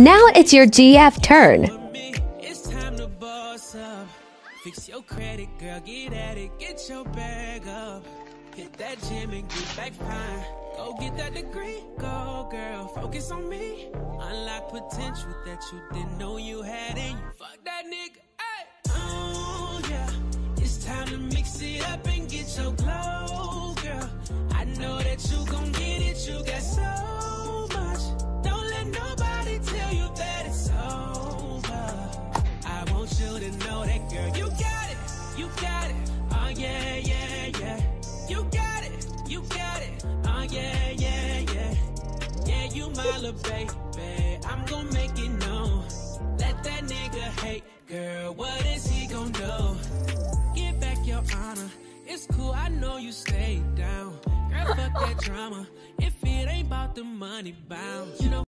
Now it's your GF turn. It's time to boss up. Fix your credit, girl. Get at it. Get your bag up. Hit that gym and get back fine. Go get that degree. Go, girl. Focus on me. Unlock potential that you didn't know you had in you. Yeah, yeah, yeah. Yeah, you my little baby. I'm gon' make it known. Let that nigga hate, girl. What is he gon' do? Get back your honor. It's cool, I know you stayed down. Girl, fuck that drama. If it ain't about the money bounce, you know.